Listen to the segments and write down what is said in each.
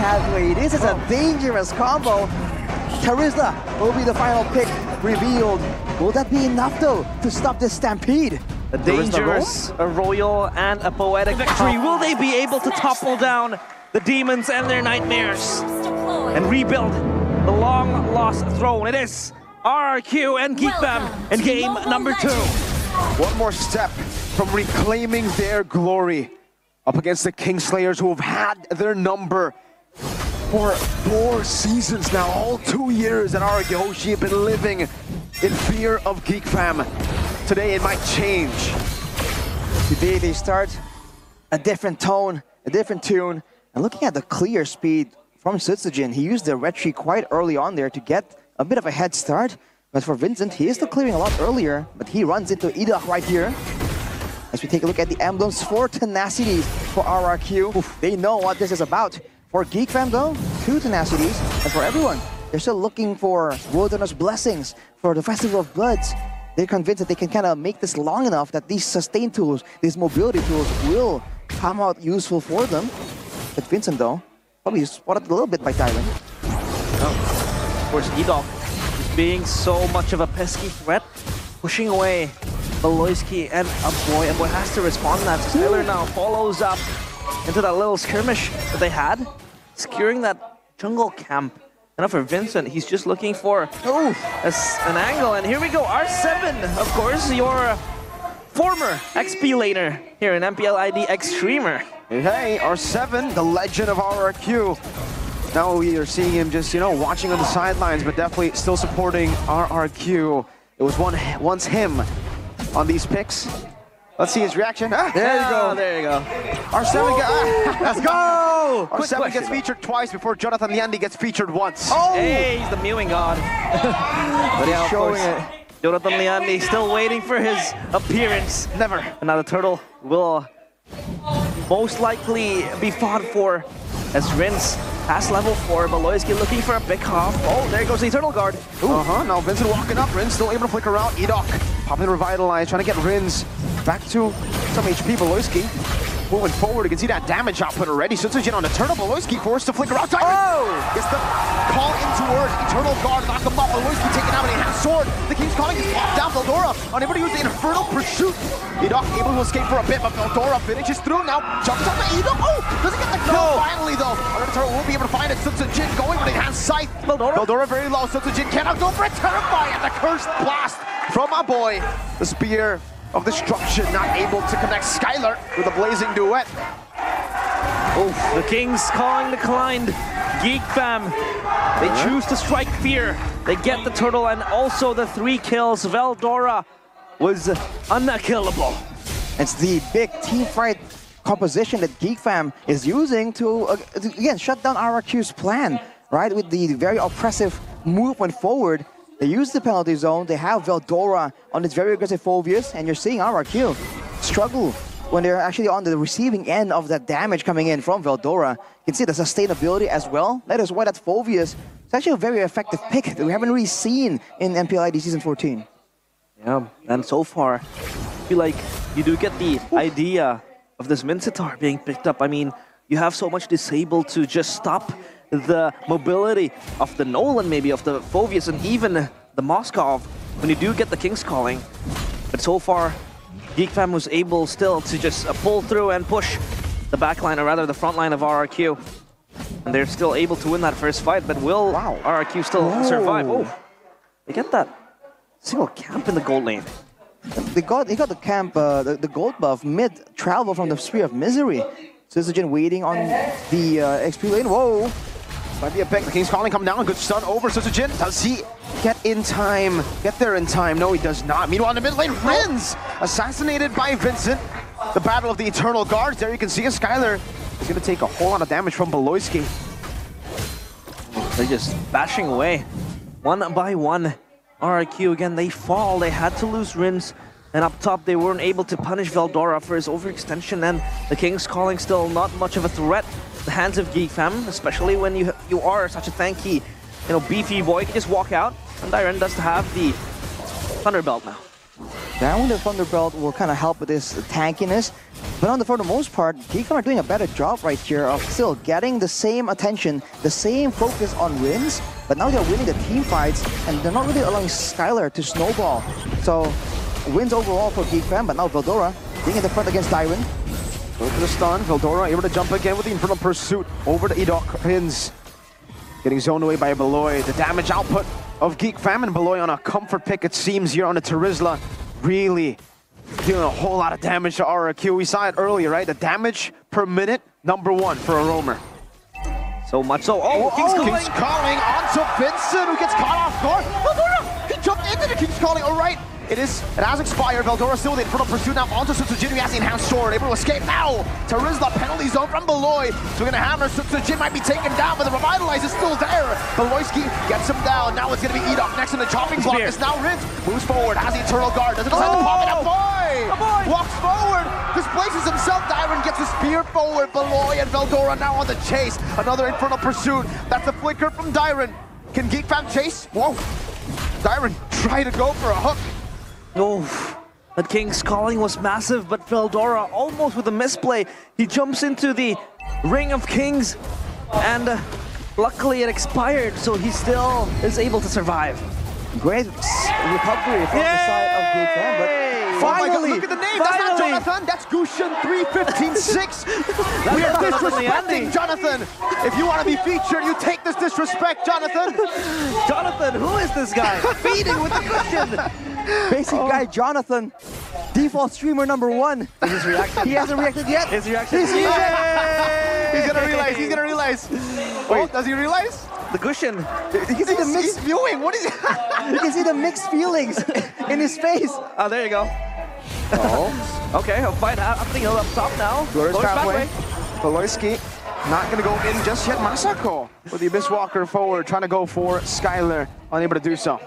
pathway. This is a dangerous combo. Charisma will be the final pick revealed. Will that be enough though to stop this stampede? A dangerous, a royal, and a poetic victory. Will they be able to topple down the demons and their nightmares and rebuild the long-lost throne? It is RRQ and GeekFam in game number two. One more step from reclaiming their glory up against the Kingslayers who have had their number for four seasons now, all two years that RRQ Hoshi have been living in fear of Geek Fam. Today it might change. Today they start a different tone, a different tune, and looking at the clear speed from Sutsujin, he used the retreat quite early on there to get a bit of a head start. But for Vincent, he is still clearing a lot earlier, but he runs into Idach right here. As we take a look at the emblems for Tenacity for RRQ, Oof, they know what this is about. For Geek Fam though, two Tenacities, and for everyone, they're still looking for Wilderness Blessings for the Festival of Bloods. They're convinced that they can kind of make this long enough that these sustain tools, these mobility tools will come out useful for them. But Vincent though, probably spotted a little bit by Tyron. Oh, of course, Edok is being so much of a pesky threat, pushing away Beloyski and Aboy. Aboy has to respond to that. Skylar now follows up into that little skirmish that they had, securing that jungle camp. And for Vincent, he's just looking for Ooh. a, an angle. And here we go, R7, of course, your former XP laner here in MPL ID Extremer. Hey, R7, the legend of RRQ. Now we are seeing him just, you know, watching on the sidelines, but definitely still supporting RRQ. It was one once him on these picks. Let's see his reaction. Ah, there you go. there you go. R7, get, ah, let's go! Quick R7 question, gets featured twice before Jonathan Liandi gets featured once. Oh! Hey, he's the mewing god. but yeah, of showing course, Jonathan Liandi still waiting for his appearance. Never. And now the turtle will most likely be fought for as Rince has level 4. Beloyski looking for a big off. Oh, there goes the Eternal Guard. Uh-huh, now Vincent walking up, Rin still able to flicker out, Edok popping the Revitalize, trying to get Rins back to some HP, Beloyski moving forward, you can see that damage output already, Sutsujin on the turtle, Beloyski forced to flicker out, Oh! gets the call into word, Eternal Guard, knock him off, Beloyski taken out, and he has sword, the King's calling, he's popped down, Veldora, unable to use the Infernal Pursuit, Edok able to escape for a bit, but Veldora finishes through, now. Jumps up to Edok, oh, doesn't get the kill? No. finally though, turtle won't be able to find it, Sutsujin going, but it has sight, Veldora? Veldora very low, Sutsujin cannot go for it, terrifying, the cursed blast from my boy, the Spear of Destruction, not able to connect Skylar with a blazing duet. Oof, the Kings calling the declined. Geek fam, they choose to strike fear. They get the turtle and also the three kills. Veldora was unkillable. It's the big team fight composition that Geek Fam is using to, uh, to, again, shut down RRQ's plan, right? With the very oppressive movement forward. They use the penalty zone, they have Veldora on its very aggressive Phoveus, and you're seeing RRQ struggle when they're actually on the receiving end of that damage coming in from Veldora. You can see the sustainability as well. That is why that Phoveus is actually a very effective pick that we haven't really seen in MPLID Season 14. Yeah, and so far, I feel like you do get the idea of this Minsitthar being picked up. I mean, you have so much disabled to just stop the mobility of the Nolan, maybe of the Phoveus, and even the Moskov when you do get the King's Calling. But so far, Geek Fam was able still to just uh, pull through and push the backline, or rather the front line of RRQ. And they're still able to win that first fight, but will Wow. RRQ still Whoa. survive? Oh, they get that single camp in the gold lane. They got they got the camp uh, the, the gold buff mid travel from the Sphere of Misery. Sutsujin waiting on the uh, XP lane. Whoa! Might be a pick. The King's calling come down. Good stun over Sutsujin. Does he get in time? Get there in time? No, he does not. Meanwhile, in the mid lane, Rins assassinated by Vincent. The battle of the Eternal Guards. There you can see a Skylar is going to take a whole lot of damage from Beloyski. They're just bashing away. One by one. RRQ again, they fall. They had to lose Rins. And up top, they weren't able to punish Veldora for his overextension. And the King's Calling still not much of a threat. The hands of Geek Fam, especially when you you are such a tanky, you know, beefy boy, you can just walk out. And Dyren does have the Thunderbelt now. Down the Thunderbelt will kind of help with this tankiness. But on the, for the most part, Geekfam are doing a better job right here of still getting the same attention, the same focus on wins, but now they're winning the team fights, and they're not really allowing Skylar to snowball. So, wins overall for Geekfam, but now Veldora being in the front against Dyron. Go to the stun. Veldora able to jump again with the Infernal Pursuit over to Edok Pins. Getting zoned away by Beloy. The damage output of Geek Fam and Beloy on a comfort pick, it seems, here on the Terizla. Really dealing a whole lot of damage to RRQ. We saw it earlier, right? The damage per minute, number one for a roamer. So much so. Oh, oh King's oh, calling. King's calling onto Vincent, who gets caught off guard. Veldora, he jumped into the King's calling. All right, it is, it has expired. Veldora still in front of pursuit now onto Sutsujin, who has the enhanced sword, able to escape now. Terizla penalty zone from Beloy. So we're gonna hammer. Sutsujin might be taken down, but the revitalize is still there. Beloyski gets him down. Now it's gonna be Edok next in the chopping block. It's now Rinse. Moves forward, has the eternal guard. Doesn't decide to pop it. Oh! Aboy! A boy! Walks forward, displaces himself. Dyron gets a spear forward. Beloy and Veldora now on the chase. Another infernal pursuit. That's a flicker from Dyron. Can Geek Fam chase? Whoa. Dyron try to go for a hook. Oh, that King's calling was massive, but Veldora almost with a misplay. He jumps into the Ring of Kings, and uh, luckily it expired, so he still is able to survive. Great recovery from the side of Geekfam, but Yay! Oh God, finally, look at the name. That's not. Jonathan. That's Gushin 3156. we are disrespecting Jonathan. If you want to be featured, you take this disrespect, Jonathan. Jonathan, who is this guy? Feeding with the cushion. Basic oh. guy Jonathan, default streamer number one. He hasn't reacted yet. His reaction. He's- He's gonna realize. He's gonna realize. Oh, does he realize? The cushion. You can see the mixed. he's viewing. What is? You can see the mixed feelings in his face. Oh, there you go. oh, Okay, a fight happening up top now. Glorious pathway. Not gonna go in just yet. Masako with the Abyss Walker forward, trying to go for Skylar, unable to do so.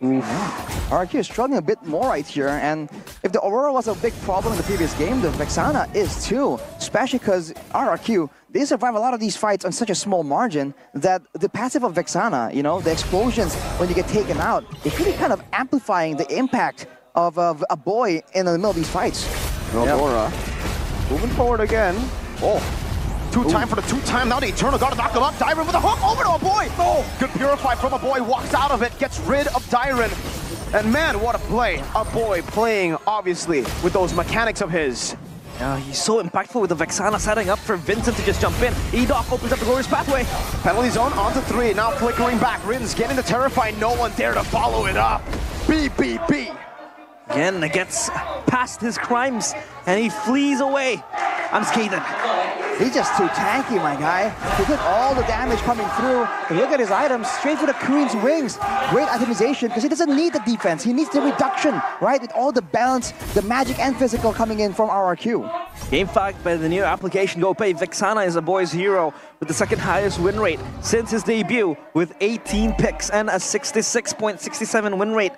RQ is struggling a bit more right here, and if the Aurora was a big problem in the previous game, the Vexana is too. Especially because RRQ, they survive a lot of these fights on such a small margin that the passive of Vexana, you know, the explosions when you get taken out, it's really kind of amplifying the impact of uh, Aboy in the middle of these fights. Veldora moving forward again. Oh, two time for the two time. Now the Eternal Guard to knock him up. Dyron with a hook over to Aboy. Oh, good purify from Aboy. Walks out of it, gets rid of Dyron. And man, what a play. Aboy playing, obviously, with those mechanics of his. Yeah, he's so impactful with the Vexana setting up for Vincent to just jump in. Edok opens up the glorious pathway. Penalty zone onto three. Now flickering back. Rins getting the terrify. No one there to follow it up. BBB. Again, it gets past his crimes and he flees away. I'm Unscathed. He's just too tanky, my guy. He took all the damage coming through. And look at his items, straight for the Queen's wings. Great itemization, because he doesn't need the defense. He needs the reduction, right? With all the balance, the magic and physical coming in from RRQ. Game fact by the new application GoPay, Vexana is Aboy's hero with the second highest win rate since his debut with 18 picks and a 66.67 win rate.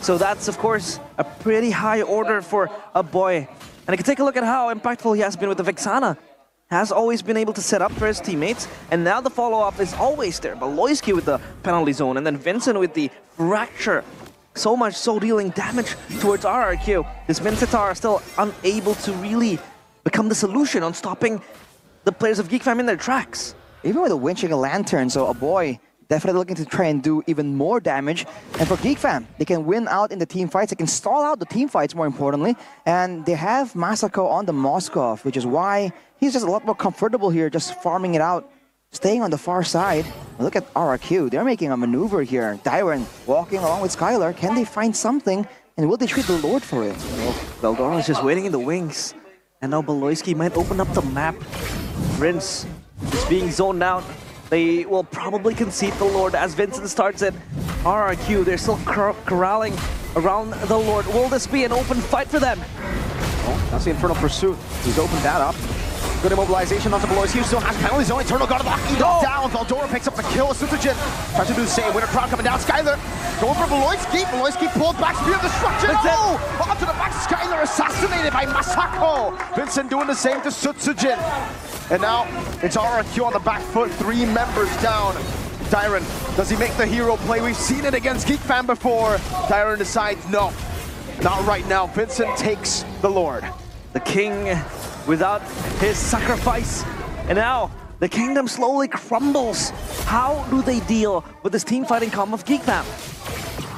So that's, of course, a pretty high order for Aboy. And you can take a look at how impactful he has been with the Vexana. Has always been able to set up for his teammates, and now the follow-up is always there. Baloyski with the penalty zone, and then Vincent with the fracture. So much so dealing damage towards RRQ. This Minsitthar still unable to really become the solution on stopping the players of Geek Fam in their tracks. Even with a winching a lantern, so Aboy definitely looking to try and do even more damage. And for Geek Fam, they can win out in the team fights. They can stall out the team fights, more importantly. And they have Masako on the Moskov, which is why he's just a lot more comfortable here, just farming it out, staying on the far side. Look at RRQ. They're making a maneuver here. Dyron walking along with Skylar. Can they find something? And will they treat the Lord for it? Oh, Veldora is just waiting in the wings. And now Beloyski might open up the map. Prince is being zoned out. They will probably concede the Lord as Vincent starts it. RRQ, they're still cor corralling around the Lord. Will this be an open fight for them? Oh, that's the Infernal Pursuit. He's opened that up. Good immobilization onto Belois. He still has penalty zone. Eternal Guard lock. Edok down. Veldora picks up the kill. Sutsujin tries to do the same. Winter Crown coming down. Skylar going for Beloisky. Beloisky pulled back. Spear of Destruction. Vincent. Oh! Onto the back. Skylar assassinated by Masako. Vincent doing the same to Sutsujin. And now it's RRQ on the back foot. Three members down. Dyron, does he make the hero play? We've seen it against Geek Fam before. Dyron decides no. Not right now. Vincent takes the Lord. The king without his sacrifice. And now the kingdom slowly crumbles. How do they deal with this team fighting comp of Geek Fam?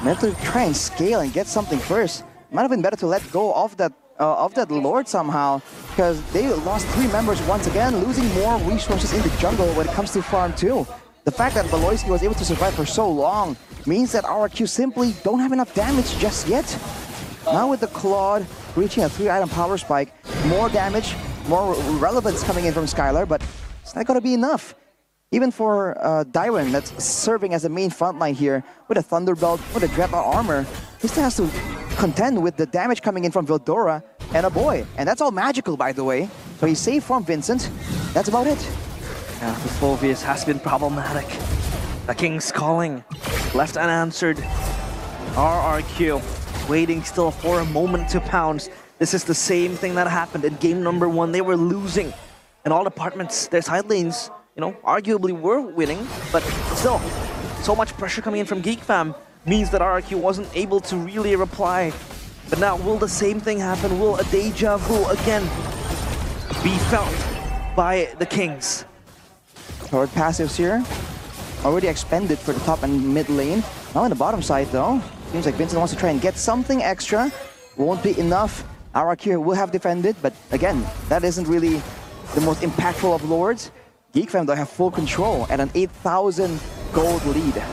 Meant to try and scale and get something first. Might have been better to let go of that uh, of that Lord somehow, because they lost three members once again, losing more resources in the jungle when it comes to farm too. The fact that Beloyski was able to survive for so long means that RRQ simply don't have enough damage just yet. Now with the Claude reaching a three-item power spike, more damage, more relevance coming in from Skylar, but it's not gonna be enough. Even for uh, that's serving as the main frontline here, with a Thunderbelt, with a Dreadnought armor, he still has to contend with the damage coming in from Veldora and Aboy. And that's all magical, by the way. So he's safe from Vincent. That's about it. Yeah, the Phoveus has been problematic. The king's calling, left unanswered. RRQ waiting still for a moment to pounce. This is the same thing that happened in game number one. They were losing in all departments. Their side lanes, you know, arguably were winning, but still, so much pressure coming in from Geek Fam means that RRQ wasn't able to really reply. But now, will the same thing happen? Will a deja vu again be felt by the Kings? Forward passives here. Already expended for the top and mid lane. Now in the bottom side though. Seems like Vincent wants to try and get something extra. Won't be enough. Arakir will have defended, but again, that isn't really the most impactful of lords. Geek Fam though have full control at an 8,000 gold lead.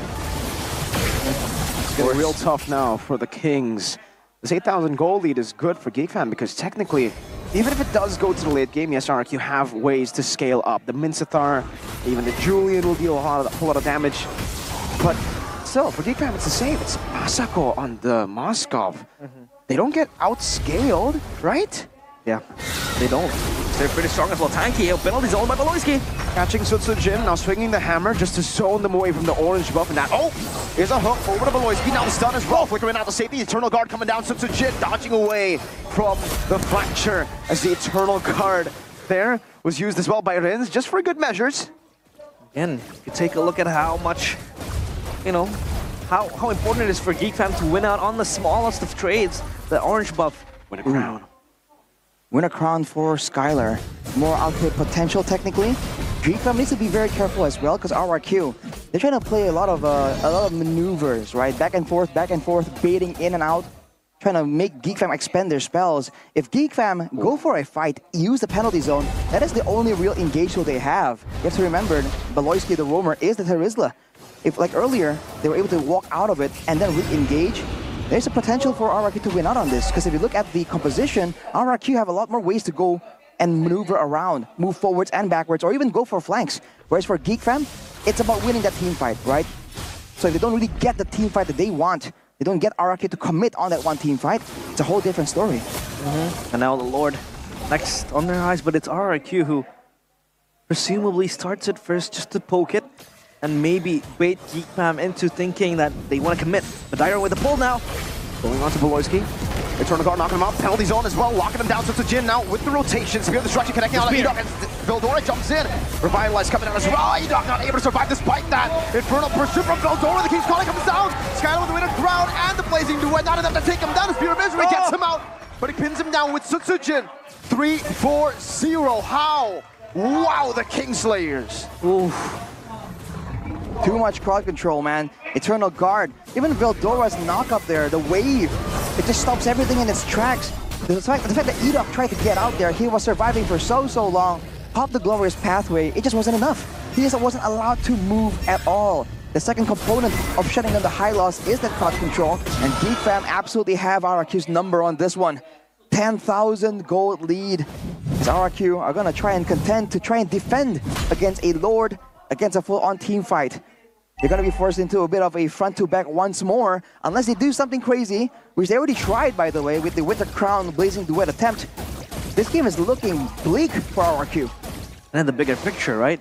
It's getting real tough now for the Kings. This 8,000 goal lead is good for Geek Fam because technically, even if it does go to the late game, yes, Ark, you have ways to scale up. The Minsitthar, even the Julian will deal a, lot of, a whole lot of damage. But still, for Geek Fam, it's the same. It's Masako on the Moskov. Mm-hmm. They don't get outscaled, right? Yeah, they don't. They're pretty strong as well. Tanky, oh, penalty zone by Beloyski. Catching Sutsujin, now swinging the hammer just to zone them away from the orange buff. And that, oh, here's a hook over to Beloyski. Now the stun as well, flickering out to save the Eternal Guard coming down. Sutsujin dodging away from the fracture as the Eternal Guard there was used as well by Rins, just for good measures. Again, you take a look at how much, you know, how, how important it is for Geek Fam to win out on the smallest of trades, the orange buff. Win a crown. Win a crown for Skylar. More output potential technically. Geek Fam needs to be very careful as well because RRQ, they're trying to play a lot of uh, a lot of maneuvers, right? Back and forth, back and forth, baiting in and out, trying to make Geek Fam expend their spells. If Geek Fam go for a fight, use the penalty zone, that is the only real engage tool they have. You have to remember, Beloyski the Roamer is the Terizla. If like earlier, they were able to walk out of it and then re-engage, there's a potential for RRQ to win out on this. Because if you look at the composition, RRQ have a lot more ways to go and maneuver around, move forwards and backwards, or even go for flanks. Whereas for Geek Fam, it's about winning that team fight, right? So if they don't really get the team fight that they want, they don't get RRQ to commit on that one team fight, it's a whole different story. Mm-hmm. And now the Lord next on their eyes, but it's RRQ who presumably starts it first just to poke it and maybe bait Geek Fam into thinking that they want to commit. But Dyron with the pull now. Going on to Beloyski. Eternal Guard knocking him out. Penalties on as well, locking him down. So it's Jin now with the rotation. Spear Destruction connecting on Edok. And Veldora jumps in. Revitalize coming down as well. Edok not able to survive despite that. Infernal pursuit from Veldora. The King's Calling comes down. Skylar with the winner crown and the Blazing Duet. Not enough to take him down. Spear of Misery oh. gets him out. But he pins him down with Sutsujin. 3-4-0. How? Wow, the Kingslayers. Oof. Too much crowd control, man. Eternal Guard. Even Veldora's knock up there, the wave, it just stops everything in its tracks. The fact, the fact that Edok tried to get out there, he was surviving for so, so long, popped the glorious pathway, it just wasn't enough. He just wasn't allowed to move at all. The second component of shutting down the high loss is that crowd control, and Geek Fam absolutely have RRQ's number on this one. 10,000 gold lead. As RRQ are gonna try and contend to try and defend against a Lord against a full-on team fight. They're going to be forced into a bit of a front-to-back once more, unless they do something crazy, which they already tried, by the way, with the Winter Crown Blazing Duet attempt. This game is looking bleak for RRQ. And the bigger picture, right?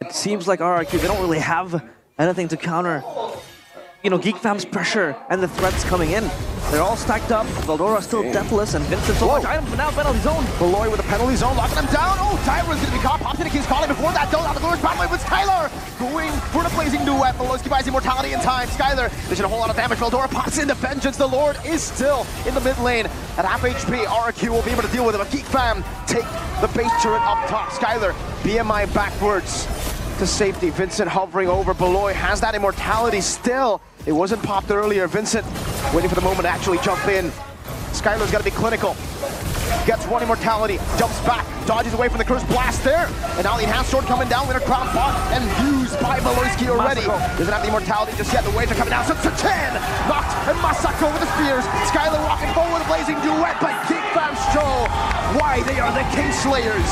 It seems like RRQ, they don't really have anything to counter, you know, Geek Fam's pressure and the threats coming in. They're all stacked up. Veldora still deathless, and Vincent so much items, but now penalty zone. Beloy with a penalty zone, locking him down. Oh, Tyron's gonna be caught. Pops in the King's calling before that. Don't have the Glorious Pathway with Skylar going for the Blazing Duet. yet. Maloski buys immortality in time. Skylar, there's a whole lot of damage. Veldora pops into Vengeance. The Lord is still in the mid lane. At half HP, RQ will be able to deal with him. A Geek Fam take the base turret up top. Skylar, BMI backwards to safety. Vincent hovering over Beloy, has that immortality still. It wasn't popped earlier. Vincent waiting for the moment to actually jump in. Skylar's got to be clinical. Gets one immortality, jumps back, dodges away from the curse blast there. And now the enhanced sword coming down, Winter Crown bought and used by Maloyski already. Masako. Doesn't have the immortality just yet. The waves are coming down. So Satan knocked and Masako with the spears. Skylar walking forward, a blazing duet, but Geek Fam show why they are the King Slayers.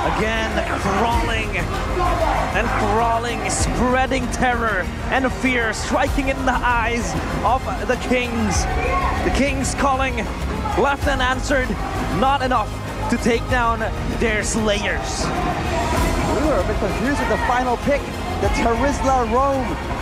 Again, crawling and crawling, spreading terror and fear, striking in the eyes of the kings. The kings calling left and answered, not enough to take down their slayers. We were a bit confused with the final pick, the Terizla Rome.